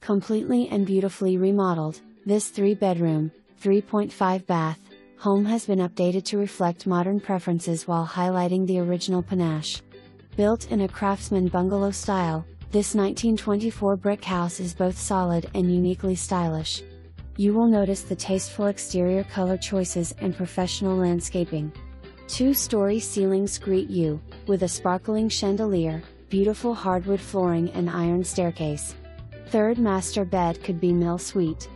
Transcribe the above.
Completely and beautifully remodeled, this 3 bedroom, 3.5 bath, home has been updated to reflect modern preferences while highlighting the original panache. Built in a craftsman bungalow style, this 1924 brick house is both solid and uniquely stylish. You will notice the tasteful exterior color choices and professional landscaping. Two story ceilings greet you, with a sparkling chandelier, beautiful hardwood flooring, and iron staircase. Third master bed could be Mill Suite,